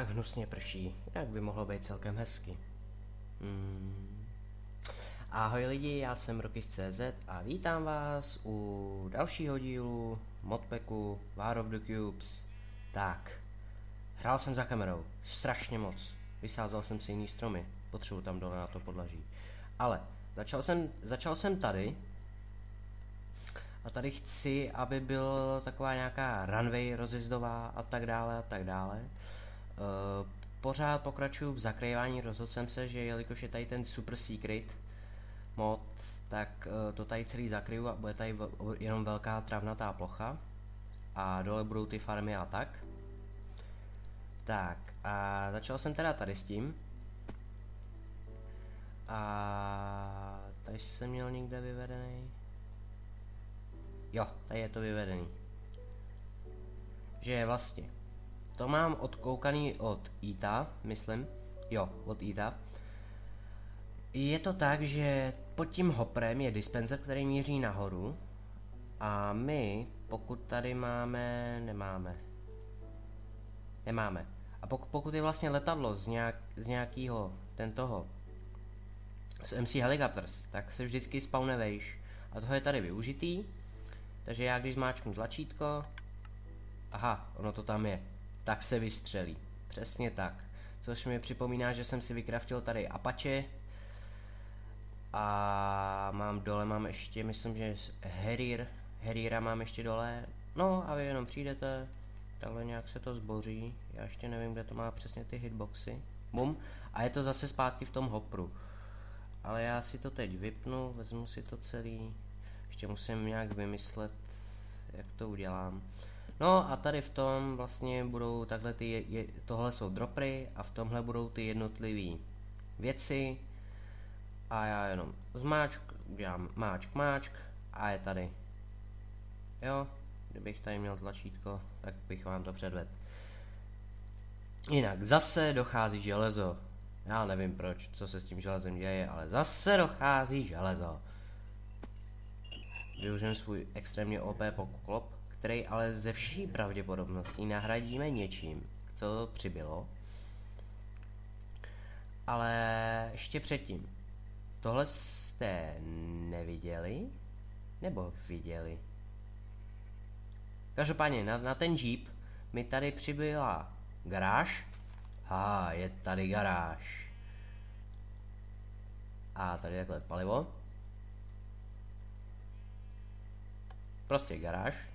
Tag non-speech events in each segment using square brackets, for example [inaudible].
tak hnusně prší, jak by mohlo být celkem hezky. Hmm. Ahoj lidi, já jsem Roky z CZ a vítám vás u dalšího dílu modpacku War of the Cubes. Tak, hrál jsem za kamerou, strašně moc. Vysázel jsem si jiný stromy, potřebuji tam dole na to podlaží. Ale začal jsem, začal jsem tady, a tady chci, aby byl taková nějaká runway rozjezdová a tak dále a tak dále. Uh, pořád pokračuju v zakrývání, rozhodl jsem se, že jelikož je tady ten super secret mod, tak uh, to tady celý zakryju a bude tady jenom velká travnatá plocha a dole budou ty farmy a tak. Tak a začal jsem teda tady s tím. A tady jsem měl někde vyvedený. Jo, tady je to vyvedený. Že vlastně, to mám odkoukaný od Ita, myslím, jo, od Ita. Je to tak, že pod tím hoprem je dispenser, který míří nahoru a my, pokud tady máme, nemáme. Nemáme. A pokud, pokud je vlastně letadlo z, nějak, z nějakého, ten toho, z MC Helicopters, tak se vždycky spawne vejš. A toho je tady využitý. Takže já když máčknu tlačítko, aha, ono to tam je, tak se vystřelí. Přesně tak. Což mi připomíná, že jsem si vykraftil tady Apache. A mám dole, mám ještě, myslím, že Harrier, Harriera mám ještě dole. No a vy jenom přijdete, takhle nějak se to zboří. Já ještě nevím, kde to má přesně ty hitboxy. Bum. A je to zase zpátky v tom hopru. Ale já si to teď vypnu, vezmu si to celý. Ještě musím nějak vymyslet, jak to udělám. No a tady v tom vlastně budou takhle ty, je, tohle jsou dropry a v tomhle budou ty jednotlivé věci a já jenom zmáčk, udělám máčk, máčk a je tady. Jo, kdybych tady měl tlačítko, tak bych vám to předvedl. Jinak zase dochází železo. Já nevím proč, co se s tím železem děje, ale zase dochází železo. Využijeme svůj extrémně OP poklop, který ale ze vší pravděpodobností nahradíme něčím, co přibylo. Ale ještě předtím. Tohle jste neviděli? Nebo viděli? Každopádně na, na ten Jeep mi tady přibyla garáž. Ah, je tady garáž. A tady takhle palivo. Prostě garáž.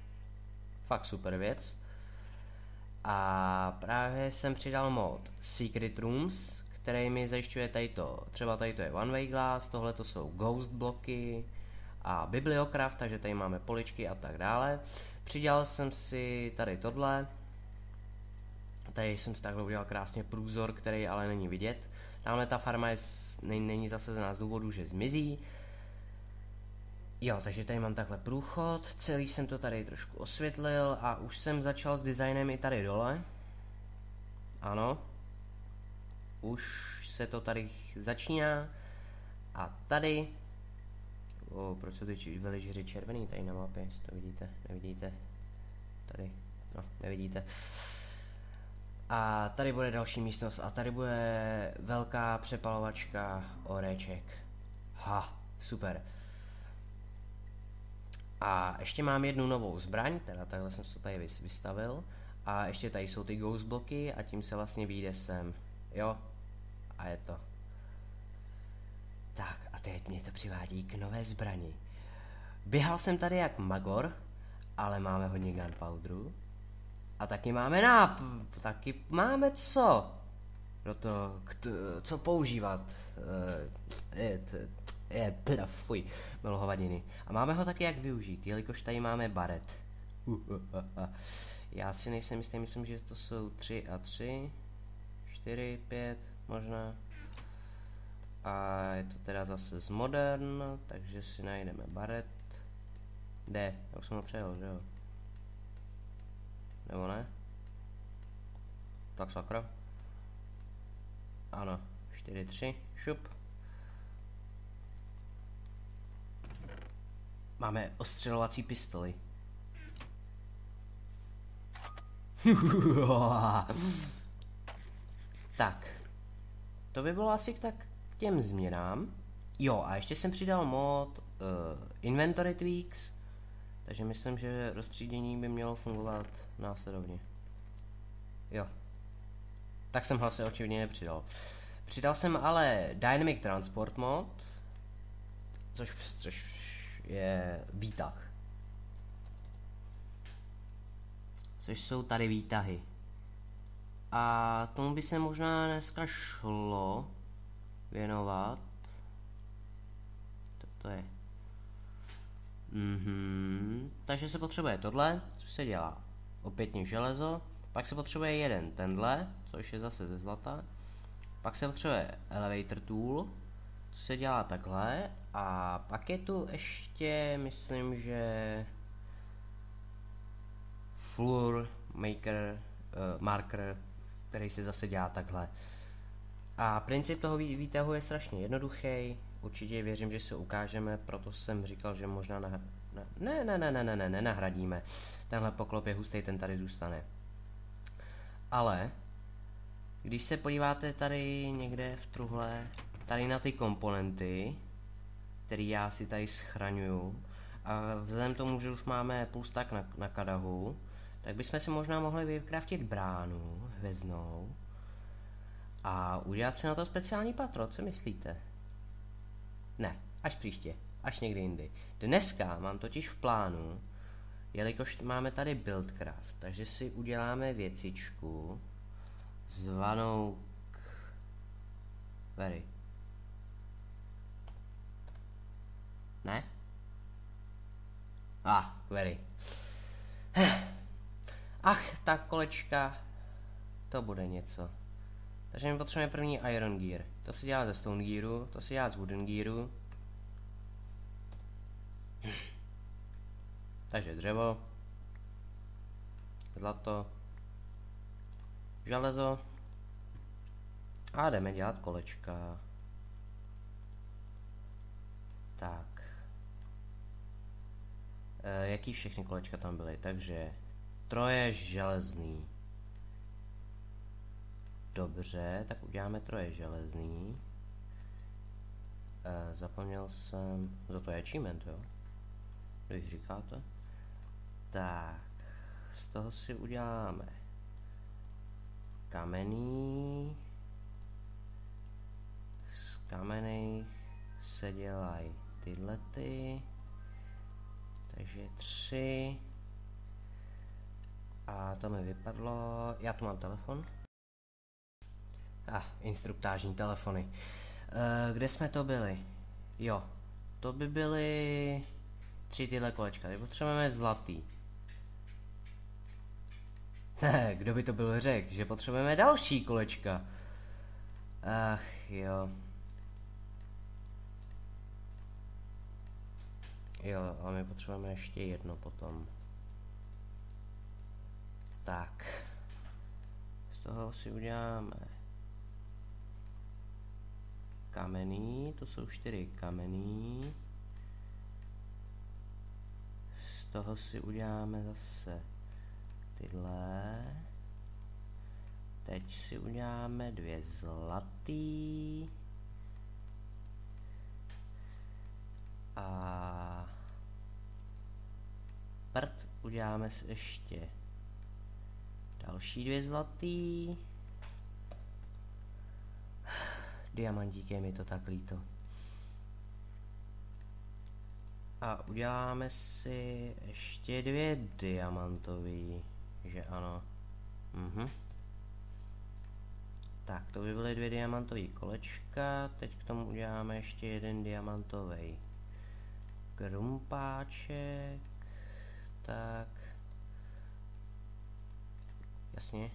Fakt super věc. A právě jsem přidal mod Secret Rooms, který mi zajišťuje tady to, třeba tady to je One Way Glass, tohle to jsou Ghost bloky a Bibliocraft, takže tady máme poličky a tak dále. Přidělal jsem si tady tohle, tady jsem si takhle udělal krásně průzor, který ale není vidět. Tamhle ta farma je, není zase z důvodu, že zmizí, Jo, takže tady mám takhle průchod, celý jsem to tady trošku osvětlil a už jsem začal s designem i tady dole. Ano. Už se to tady začíná. A tady... O, proč jsou ty veližeři červený tady na mapě, to vidíte, nevidíte. Tady, no, nevidíte. A tady bude další místnost a tady bude velká přepalovačka oreček. Ha, super. A ještě mám jednu novou zbraň, teda takhle jsem to tady vystavil. A ještě tady jsou ty ghost bloky a tím se vlastně vyjde sem. Jo? A je to. Tak a teď mě to přivádí k nové zbrani. Běhal jsem tady jak magor, ale máme hodně gunpowderu. A taky máme náp, taky máme co? Pro to, co používat. Uh, je, teda, fuj, bylo hovadiny. A máme ho taky jak využít, jelikož tady máme baret. Já si nejsem jistý, myslím, že to jsou 3 a 3, 4, 5, možná. A je to teda zase z modern, takže si najdeme baret. D, já už jsem ho přejel, že jo? Nebo ne? Tak sakra. Ano, 4, 3, šup. Máme ostřelovací pistoli. [laughs] Tak. To by bylo asi tak k těm změnám. Jo, a ještě jsem přidal mod uh, Inventory Tweaks, takže myslím, že rozstřídění by mělo fungovat následovně. Jo. Tak jsem ho asi očividně nepřidal. Přidal jsem ale Dynamic Transport mod, což, což je výtah. Což jsou tady výtahy. A tomu by se možná dneska šlo věnovat. To, je. Mhm. Takže se potřebuje tohle, co se dělá. Opětně železo. Pak se potřebuje jeden tenhle, což je zase ze zlata. Pak se potřebuje elevator tool, co se dělá takhle. A pak je tu ještě, myslím, že floor maker, uh, marker, který se zase dělá takhle. A princip toho výtahu je strašně jednoduchý. Určitě věřím, že se ukážeme, proto jsem říkal, že možná na... Ne, ne, ne, ne, ne, ne, nenahradíme. Tenhle poklop je hustý, ten tady zůstane. Ale, když se podíváte tady někde v truhle, tady na ty komponenty, které já si tady schraňuju, a vzhledem tomu, že už máme půl stack na, na kadahu, tak bychom si možná mohli vykraftit bránu hvězdnou a udělat si na to speciální patro, co myslíte? Ne, až příště, až někdy jindy. Dneska mám totiž v plánu, jelikož máme tady buildcraft, takže si uděláme věcičku zvanou k... Very. Ne? Ah, very. [sighs] Ach, ta kolečka, to bude něco. Takže my potřebujeme první Iron Gear. To se dělá ze Stone Gearu, to se dělá z Wooden Gearu. [sighs] Takže dřevo, zlato, železo a jdeme dělat kolečka. Tak. E, jaký všechny kolečka tam byly? Takže troje železný. Dobře, tak uděláme troje železný. E, zapomněl jsem, za to je achievement, jo? Když říkáte. Tak, z toho si uděláme kamenný. Z kamenných se dělají tyhle ty. Takže tři. A to mi vypadlo. Já tu mám telefon. A, ah, instruktážní telefony. E, kde jsme to byli? Jo, to by byly tři tyhle kolečka. Teď potřebujeme zlatý. Kdo by to byl řekl, že potřebujeme další kolečka. Ach jo. Jo, ale my potřebujeme ještě jedno potom. Tak. Z toho si uděláme kamenný, to jsou čtyři kamenný. Z toho si uděláme zase tyhle. Teď si uděláme dvě zlatý. A prd uděláme si ještě další dvě zlatý. Diamantík je mi to tak líto. A uděláme si ještě dvě diamantový, že ano. Mhm. Tak, to by byly dvě diamantové kolečka, teď k tomu uděláme ještě jeden diamantový krumpáček. Tak. Jasně.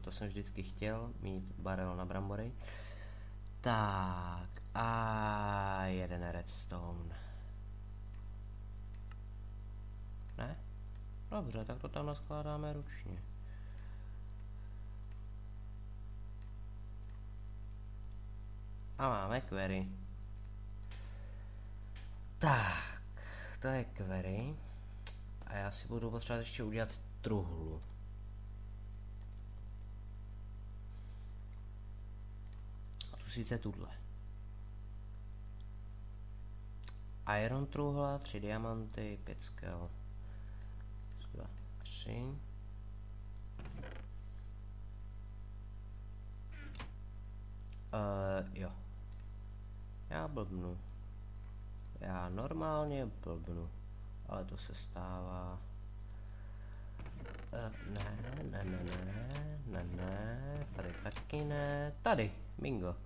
To jsem vždycky chtěl, mít barel na brambory. Tak. A jeden redstone. Ne? Dobře, tak to tam naskládáme ručně. A máme query. Tak, to je query. A já si budu potřebovat ještě udělat truhlu. sice tuhle. Iron truhla, tři diamanty, pět skel. Dva, tři. Uh, jo. Já blbnu. Já normálně blbnu. Ale to se stává. Uh, ne, ne, ne, ne, ne, ne, tady taky ne, tady, bingo.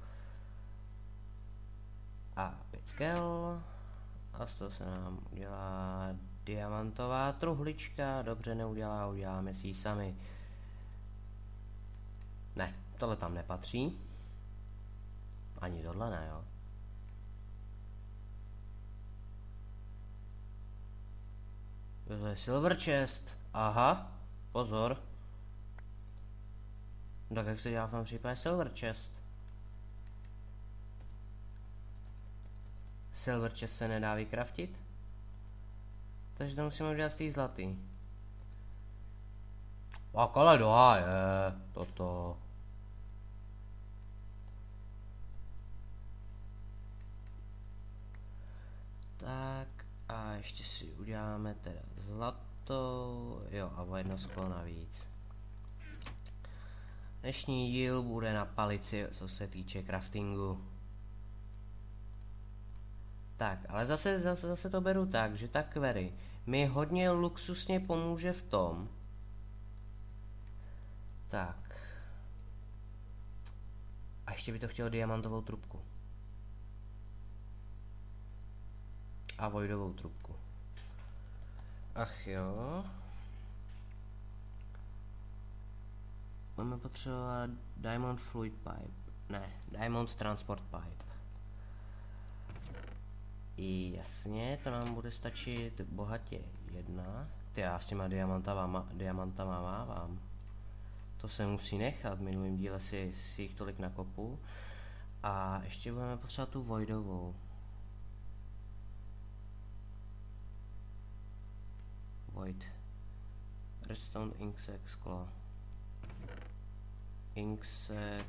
A pět skel. A z toho se nám udělá diamantová truhlička. Dobře neudělá, uděláme si ji sami. Ne, tohle tam nepatří. Ani tohle ne, jo. To je silver chest. Aha, pozor. Tak jak se dělá v tom případě silver chest? Silver chest se nedá vykraftit? Takže to musíme udělat z té zlatý. A ale do háje, toto. Tak a ještě si uděláme teda zlato, jo a o jedno sklo navíc. Dnešní díl bude na palici, co se týče craftingu. Tak, ale zase, zase, zase to beru tak, že ta query mi hodně luxusně pomůže v tom. Tak. A ještě by to chtělo diamantovou trubku. A voidovou trubku. Ach jo. Budeme potřebovat Diamond Fluid Pipe. Ne, Diamond Transport Pipe. I jasně, to nám bude stačit bohatě jedna. Ty já s těma diamantama, diamantama mávám. To se musí nechat, v minulém díle si, si jich tolik nakopu. A ještě budeme potřebovat tu voidovou. Void. Redstone, inksec, sklo. Inksec,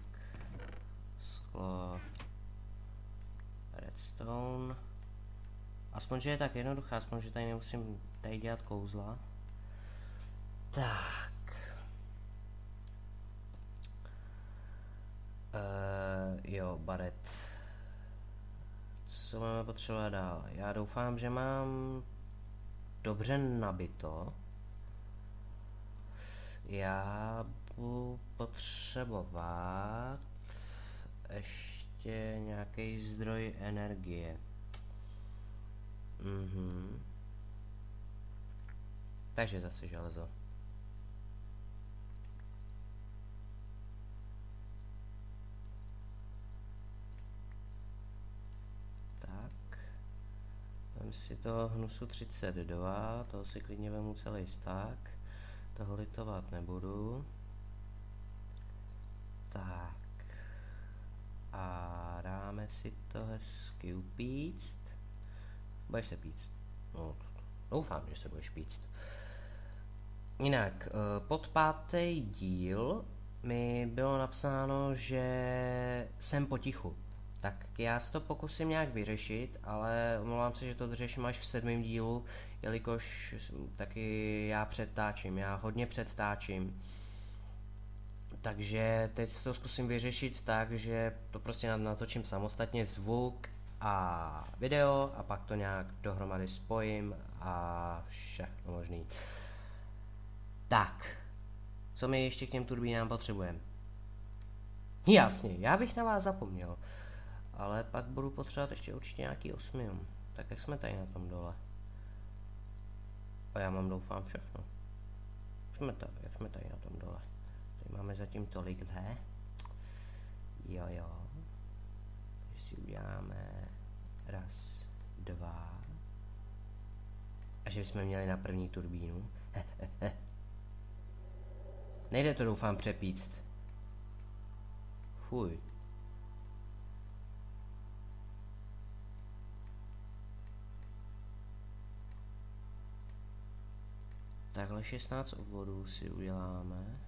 sklo, redstone. Aspoň, že je tak jednoduchá, aspoň, že tady nemusím tady dělat kouzla. Tak. Uh, jo, baret. Co máme potřebovat dál? Já doufám, že mám dobře nabito. Já budu potřebovat ještě nějaký zdroj energie. Mhm. Takže zase železo. Tak. Vem si to hnusu 32, toho si klidně vemu celý stack. Toho litovat nebudu. Tak. A dáme si to hezky upíct. Budeš se pít. No, doufám, že se budeš pít. Jinak, eh, pod pátý díl mi bylo napsáno, že jsem potichu. Tak já si to pokusím nějak vyřešit, ale omlouvám se, že to řeším až v sedmém dílu, jelikož taky já předtáčím, já hodně předtáčím. Takže teď to zkusím vyřešit tak, že to prostě natočím samostatně zvuk a video a pak to nějak dohromady spojím a všechno možný. Tak, co my ještě k těm turbínám potřebujeme? Jasně, já bych na vás zapomněl, ale pak budu potřebovat ještě určitě nějaký osmium, tak jak jsme tady na tom dole. A já mám doufám všechno. Jsme tady, jak jsme tady na tom dole. Tady máme zatím tolik, ne? Jo, jo. Takže si uděláme Raz, dva. A že jsme měli na první turbínu. [laughs] Nejde to doufám přepíct. Fuj. Takhle 16 obvodů si uděláme.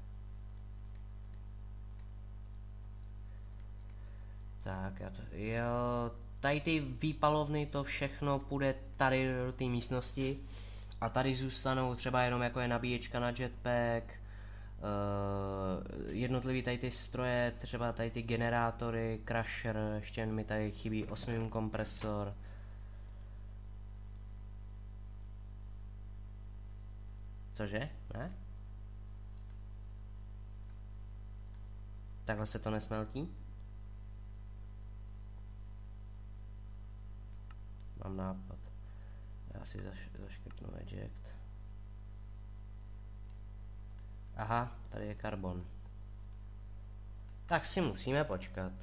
Tak, já to, jo, tady ty výpalovny, to všechno půjde tady do té místnosti a tady zůstanou třeba jenom jako je nabíječka na jetpack, uh, jednotlivý tady ty stroje, třeba tady ty generátory, crusher, ještě mi tady chybí 8 kompresor. Cože? Ne? Takhle se to nesmeltí? Mám nápad. Já si zaš zaškrtnu eject. Aha, tady je karbon. Tak si musíme počkat.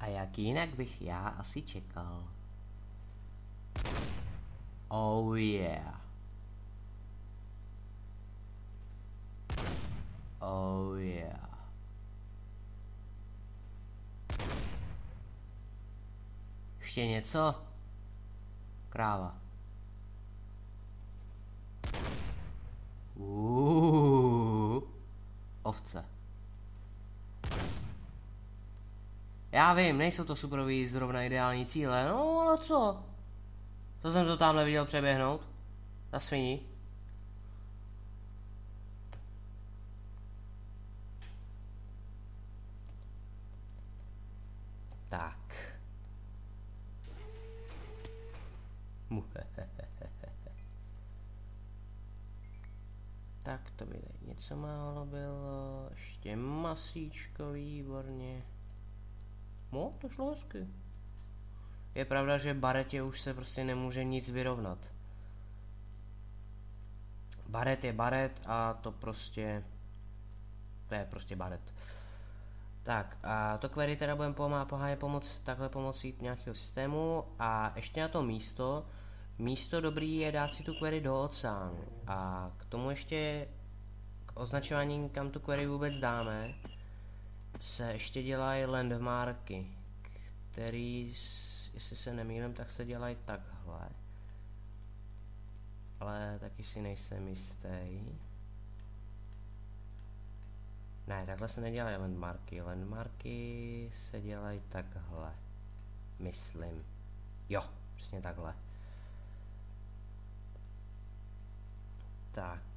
A jak jinak bych já asi čekal? Oh yeah. Oh yeah. Ještě něco? Kráva. Uuuu. Ovce. Já vím, nejsou to superový zrovna ideální cíle, no ale co? Co jsem to tamhle viděl přeběhnout? Ta sviní. Něco málo bylo, ještě masíčko, výborně. No, to šlo hezky. Je pravda, že baretě už se prostě nemůže nic vyrovnat. Baret je baret a to prostě... To je prostě baret. Tak a to query teda budeme pomáhat pomoc takhle pomocí nějakého systému a ještě na to místo Místo dobrý je dát si tu query do oceánu a k tomu ještě označování, kam tu query vůbec dáme, se ještě dělají landmarky, který, jestli se nemýlím, tak se dělají takhle. Ale taky si nejsem jistý. Ne, takhle se nedělají landmarky. Landmarky se dělají takhle. Myslím. Jo, přesně takhle. Tak.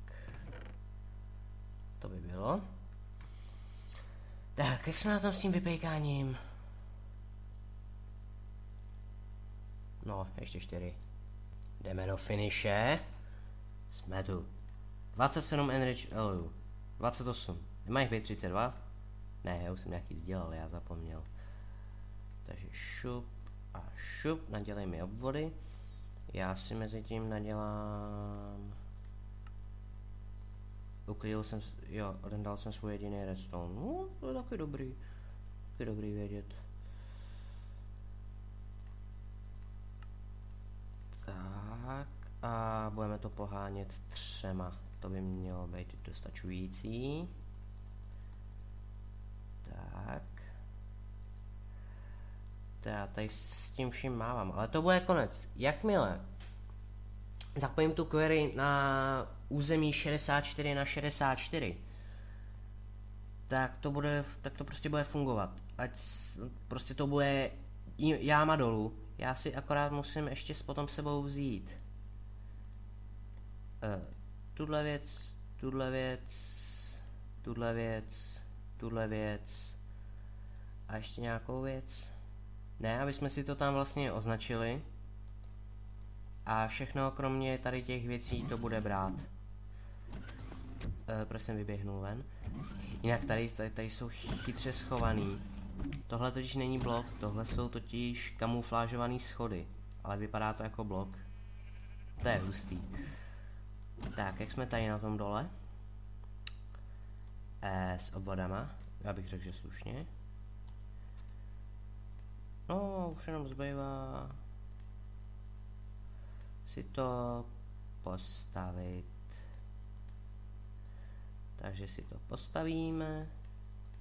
To by bylo. Tak, jak jsme na tom s tím vypejkáním? No, ještě čtyři. Jdeme do finiše. Jsme tu. 27 enrich LU. 28. Nemají být 32? Ne, já už jsem nějaký sdělal, já zapomněl. Takže šup a šup, nadělej mi obvody. Já si mezi tím nadělám... Uklidil jsem, jo, odendal jsem svůj jediný redstone. No, to je taky dobrý. Taky dobrý vědět. Tak, a budeme to pohánět třema. To by mělo být dostačující. Tak. Já tady s tím vším mávám, ale to bude konec. Jakmile zapojím tu query na území 64 na 64, tak to bude, tak to prostě bude fungovat. Ať prostě to bude jáma dolů. Já si akorát musím ještě s potom sebou vzít uh, tuhle věc, tuhle věc, tuhle věc, tuhle věc a ještě nějakou věc. Ne, aby jsme si to tam vlastně označili. A všechno kromě tady těch věcí to bude brát. E, proč jsem vyběhnul ven? Jinak tady, tady, tady jsou chytře schovaný. Tohle totiž není blok, tohle jsou totiž kamuflážované schody. Ale vypadá to jako blok. To je hustý. Tak, jak jsme tady na tom dole? E, s obvodama. Já bych řekl, že slušně. No, už jenom zbývá si to postavit. Takže si to postavíme.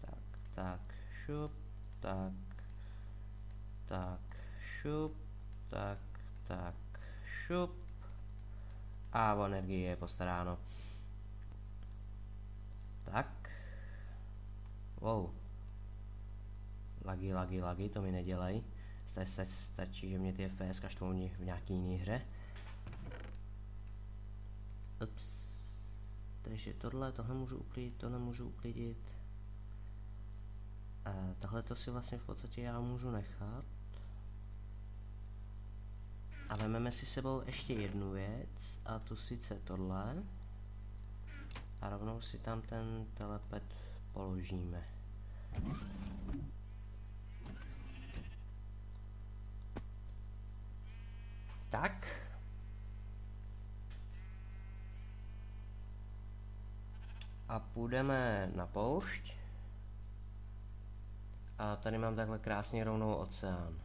Tak, tak, šup, tak, tak, šup, tak, tak, šup. A o energii je postaráno. Tak. Wow. lagy, lagy, lagy, to mi nedělej. Stačí, že mě ty FPS kaštvou v nějaký jiný hře. Ups. Takže tohle, tohle můžu uklidit, tohle můžu uklidit. A tahle to si vlastně v podstatě já můžu nechat. A vezmeme si sebou ještě jednu věc, a to sice tohle. A rovnou si tam ten telepet položíme. Tak. A půjdeme na poušť. A tady mám takhle krásně rovnou oceán.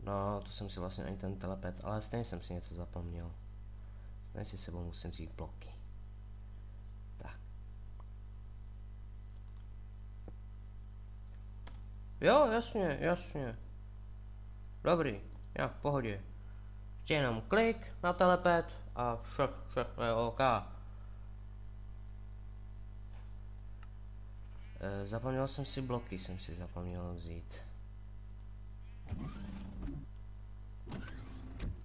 No, to jsem si vlastně ani ten telepet, ale stejně jsem si něco zapomněl. Stejně si sebou musím vzít bloky. Tak. Jo, jasně, jasně. Dobrý, já v pohodě. Ještě jenom klik na telepet a všech, všechno je OK. Zapomněl jsem si bloky, jsem si zapomněl vzít.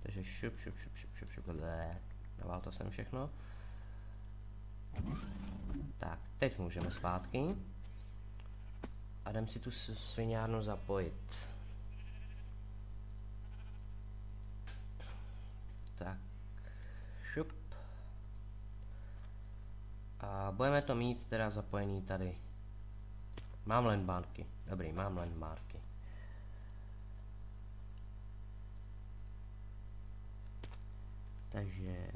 Takže šup, šup, šup, šup, šup, šup, blé. Dával to sem všechno. Tak, teď můžeme zpátky. A jdem si tu sviňárnu zapojit. Tak, šup. A budeme to mít teda zapojený tady. Mám landmarky. Dobrý, mám landmarky. Takže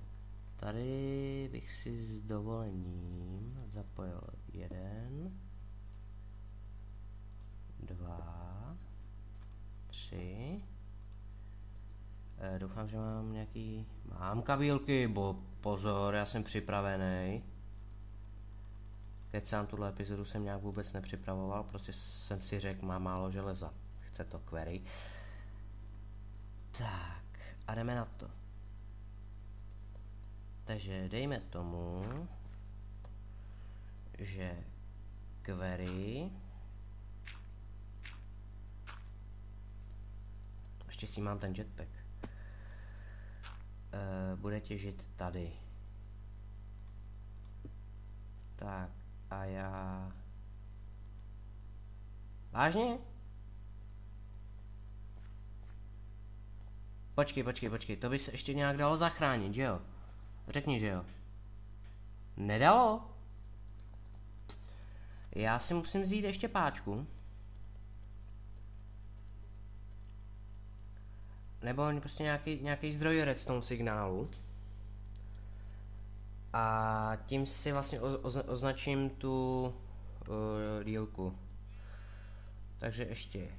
tady bych si s dovolením zapojil jeden, dva, tři. E, doufám, že mám nějaký... Mám kavílky, bo pozor, já jsem připravený. Sám tuhle epizodu jsem nějak vůbec nepřipravoval, prostě jsem si řekl, má málo železa. Chce to query. Tak, a jdeme na to. Takže dejme tomu, že query ještě si mám ten jetpack uh, bude těžit tady tak a já vážně? Počkej, počkej, počkej, to by se ještě nějak dalo zachránit, že jo? Řekni, že jo. Nedalo? Já si musím vzít ještě páčku. Nebo prostě nějaký, nějaký zdroj redstone signálu. A tím si vlastně označím tu uh, dílku. Takže ještě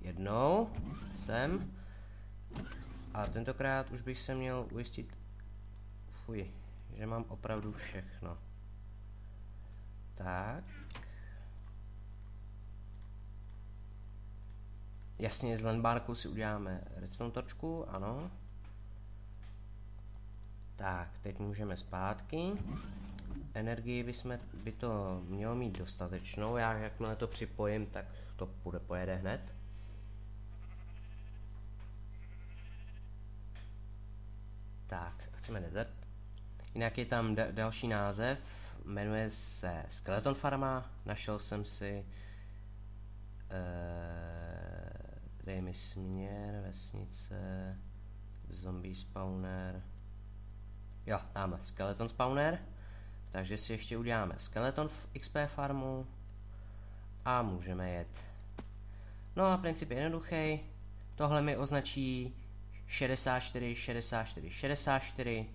jednou sem. A tentokrát už bych se měl ujistit fuj, že mám opravdu všechno. Tak. Jasně, z landbarku si uděláme redstone točku, ano. Tak, teď můžeme zpátky. Energii by, jsme, by to mělo mít dostatečnou, já jakmile to připojím, tak to bude pojede hned. Tak, chceme desert. Jinak je tam další název, jmenuje se Skeleton Farma, našel jsem si uh, dej mi směr, vesnice, zombie spawner, jo, tamhle skeleton spawner, takže si ještě uděláme skeleton v XP farmu a můžeme jet. No a princip je jednoduchý, tohle mi označí 64, 64, 64,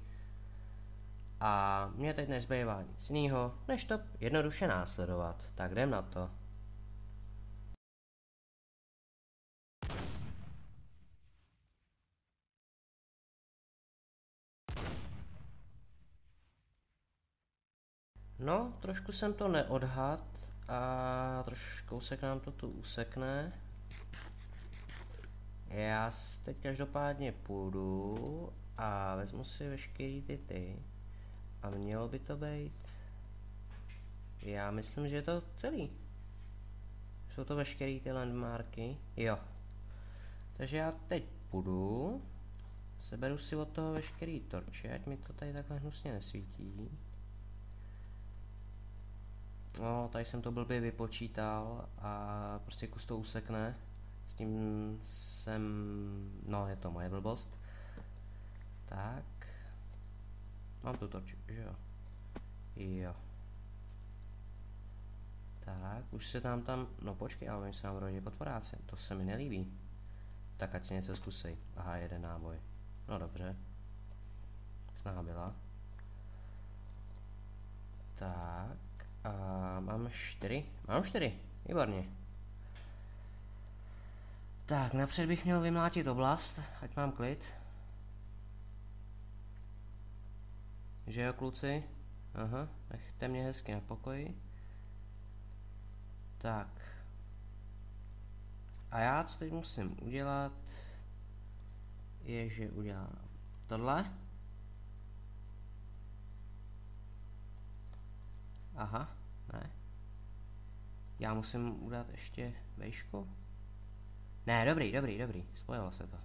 a mě teď nezbývá nic jiného, než to jednoduše následovat. Tak jdem na to. No, trošku jsem to neodhad a trošku se k nám to tu usekne. Já teď každopádně půjdu a vezmu si veškerý ty ty. A mělo by to být... Já myslím, že je to celý. Jsou to veškeré ty landmarky? Jo. Takže já teď půjdu, seberu si od toho veškerý torče, ať mi to tady takhle hnusně nesvítí. No, tady jsem to blbě vypočítal a prostě kus to usekne. S tím jsem, no je to moje blbost. Tak. Mám tu torč, že jo? Jo. Tak, už se tam tam, no počkej, ale oni se nám rodí potvoráci, to se mi nelíbí. Tak ať si něco zkusej. Aha, jeden náboj. No dobře. Snaha byla. Tak, a mám čtyři? Mám čtyři, výborně. Tak, napřed bych měl vymlátit oblast, ať mám klid. Že jo, kluci? Aha, nechte mě hezky na pokoji. Tak. A já co teď musím udělat, je, že udělám tohle. Aha. Já musím udělat ještě vejšku? Ne, dobrý, dobrý, dobrý, spojilo se to.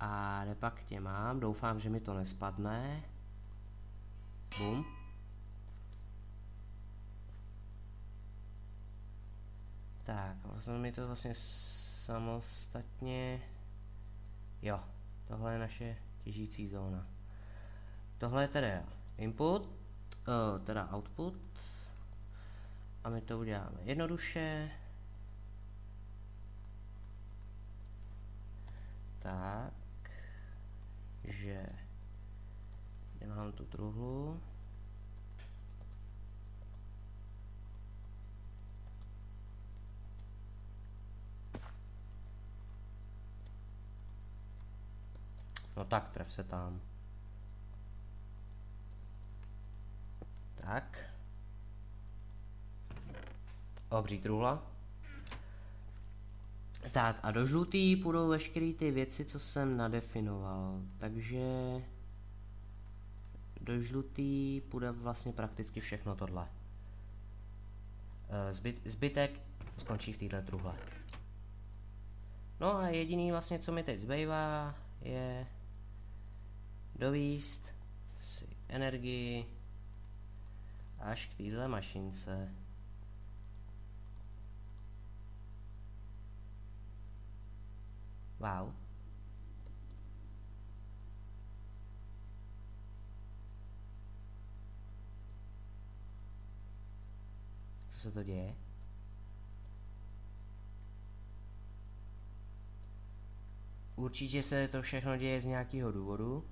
A kde pak tě mám? Doufám, že mi to nespadne. Bum. Tak, vlastně mi to vlastně samostatně... Jo, tohle je naše těžící zóna. Tohle je teda input, uh, teda output. A my to uděláme jednoduše. Tak že dělám tu truhlu. No tak, tref se tam. Tak. Obří truhla. Tak a do žlutý půjdou veškeré ty věci, co jsem nadefinoval. Takže do žlutý půjde vlastně prakticky všechno tohle. Eh, zbyt, zbytek skončí v této truhle. No a jediný vlastně, co mi teď zbývá, je dovíst si energii až k téhle mašince. Wow. Co se to děje? Určitě se to všechno děje z nějakého důvodu.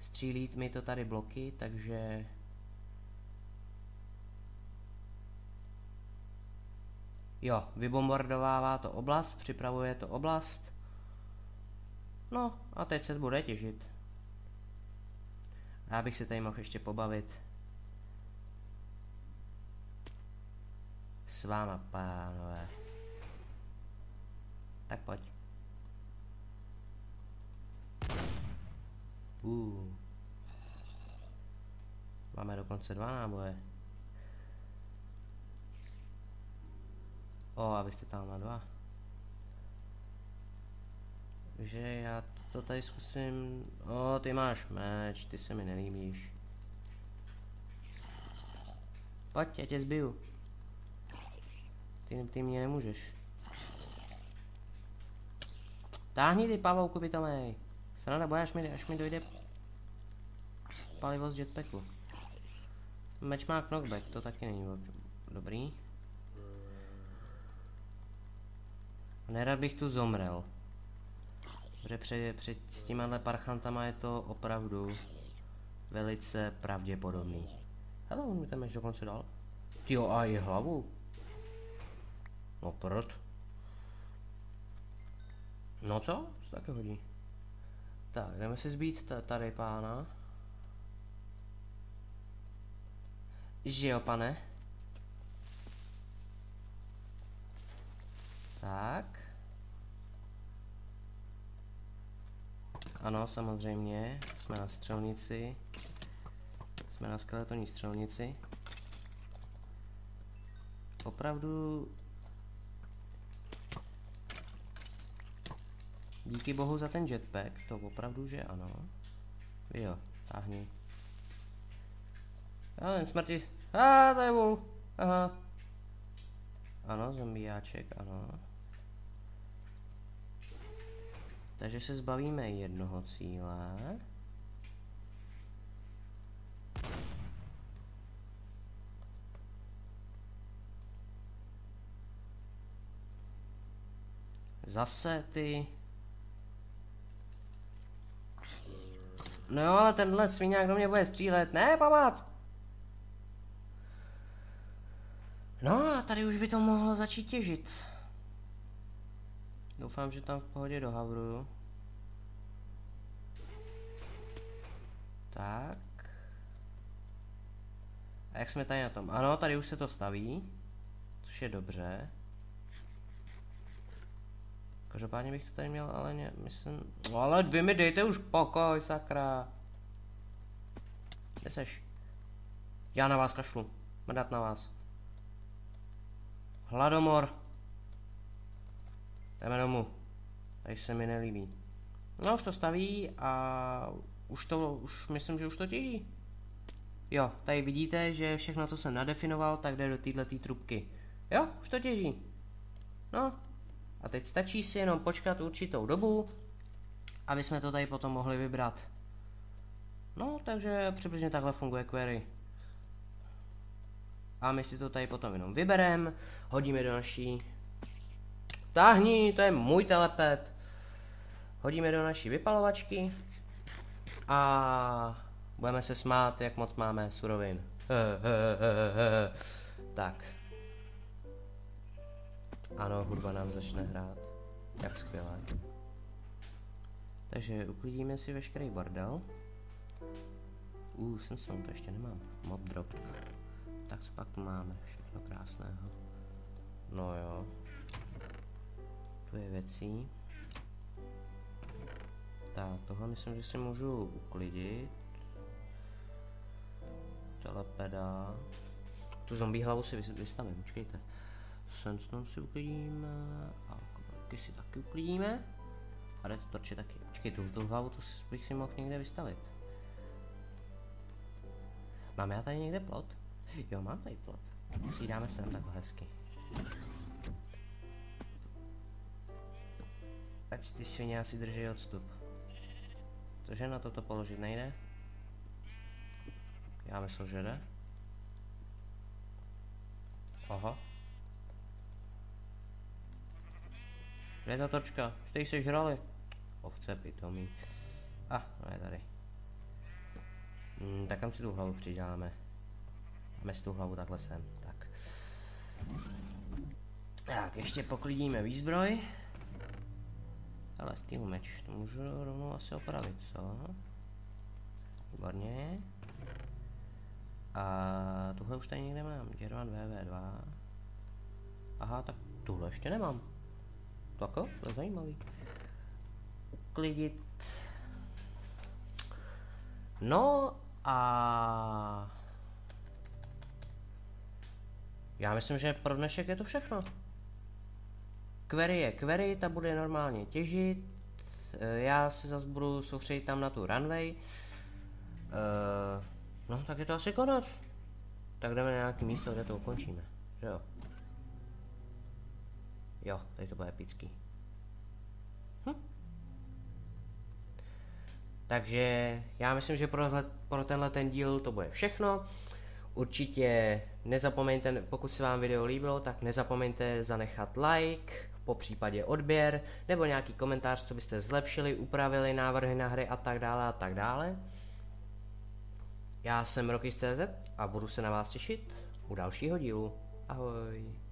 Střílí mi to tady bloky, takže... Jo, vybombardovává to oblast, připravuje to oblast. No a teď se bude těžit. Já bych se tady mohl ještě pobavit. S váma, pánové. Tak pojď. Uh. Máme dokonce dva náboje. O, a vy jste tam na dva. Takže já to tady zkusím... O, ty máš meč, ty se mi nelíbíš. Pojď, já tě zbiju. Ty, ty mě nemůžeš. Táhni ty pavouku pitomej. Strana boja, až mi, až mi dojde palivo z jetpacku. Meč má knockback, to taky není dobrý. Nerad bych tu zomrel. Protože před, před s těma parchantama je to opravdu velice pravděpodobný. Hele, on mi tam ještě dokonce dal. Jo, a je hlavu. No prd. No co? Co taky hodí? Tak, jdeme si zbít tady pána. Že jo, pane? Tak. Ano, samozřejmě, jsme na střelnici. Jsme na skeletonní střelnici. opravdu... Díky bohu za ten jetpack, to opravdu, že ano. Jo, táhni. A ten smrti... A ah, to je vůl. Aha. Ano, zombiáček, ano. Takže se zbavíme jednoho cíle. Zase ty... No jo, ale tenhle sviňák do mě bude střílet. Ne, pamác! No a tady už by to mohlo začít těžit. Doufám, že tam v pohodě dohavruju. Tak. A jak jsme tady na tom? Ano, tady už se to staví. Což je dobře. Každopádně bych to tady měl, ale ne, myslím... No ale vy mi dejte už pokoj, sakra. Kde seš? Já na vás kašlu. Mrdat na vás. Hladomor. Jdeme domů. Tady se mi nelíbí. No už to staví a už to, už myslím, že už to těží. Jo, tady vidíte, že všechno, co jsem nadefinoval, tak jde do této trubky. Jo, už to těží. No, a teď stačí si jenom počkat určitou dobu, aby jsme to tady potom mohli vybrat. No, takže přibližně takhle funguje query. A my si to tady potom jenom vybereme, hodíme do naší... Táhni, to je můj telepet. Hodíme do naší vypalovačky a budeme se smát, jak moc máme surovin. tak. Ano, hudba nám začne hrát. Jak skvělé. Takže uklidíme si veškerý bordel. Uh, jsem to ještě nemám. Mob drop. Tak co pak máme? Všechno krásného. No jo. Je věcí. Tak, tohle myslím, že si můžu uklidit. Telepeda. Tu zombie hlavu si vystavím, počkejte. Sandstone si uklidíme. A si taky uklidíme. A Red Torche taky. Počkej, tu, tu hlavu tu bych si mohl někde vystavit. Mám já tady někde plot? Jo, mám tady plot. Si dáme sem takhle hezky. Ať ty asi drží odstup. Cože na toto položit nejde? Já myslel, že jde. Aha. Kde je ta točka? Jste jich sežrali? Ovce pitomí. A, ah, no je tady. Hmm, tak kam si tu hlavu přidáme? Máme si tu hlavu takhle sem. Tak. Tak, ještě poklidíme výzbroj. Ale steel meč, to můžu rovnou asi opravit, co? Výborně. A tuhle už tady někde mám, German VV2. Aha, tak tuhle ještě nemám. Tak jo, to je zajímavý. Uklidit. No a... Já myslím, že pro dnešek je to všechno. Query je query, ta bude normálně těžit. Eh, já se zase budu soustředit tam na tu runway. Uh, no, tak je to asi konec. Tak jdeme na nějaký místo, kde to ukončíme. Že jo? Jo, tady to bude epický. Hm. Takže já myslím, že pro, pro tenhle ten díl to bude všechno. Určitě nezapomeňte, pokud se vám video líbilo, tak nezapomeňte zanechat like, po případě odběr, nebo nějaký komentář, co byste zlepšili, upravili návrhy na hry a tak dále a tak dále. Já jsem Rocky.cz a budu se na vás těšit u dalšího dílu. Ahoj.